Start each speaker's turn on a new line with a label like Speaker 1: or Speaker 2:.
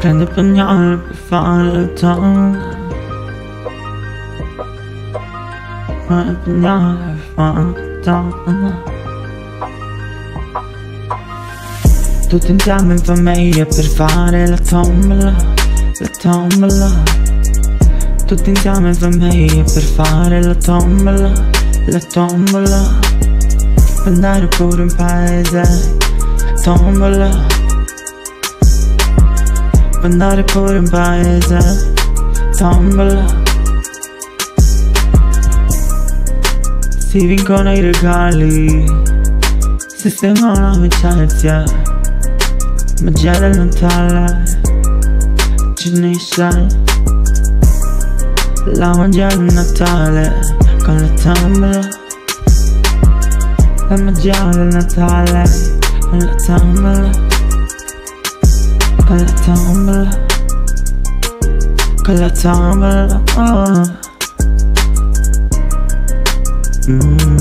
Speaker 1: Prende pugnale per fare il tongue Prende pugnale per fare il tongue Tutti insieme in famiglia per fare la tombola La tombola. Tutti insieme in famiglia per fare la tombola La tombola. Per andare pure in paese La tombola. Per andare pure in paese Tombola Si vincono i regali Si stengono amicizia Magia del Natale Giunisce La magia del Natale Con la tombola La magia del Natale Con la tombola Con la tombola Con la tombola oh. mm.